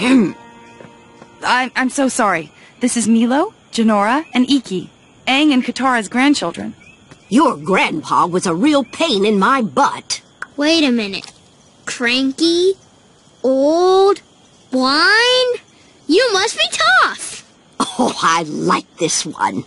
I'm, I'm so sorry. This is Meelo, Jinora, and Ikki, Aang and Katara's grandchildren. Your grandpa was a real pain in my butt. Wait a minute. Cranky? Old? Blind? You must be Toph. Oh, I like this one.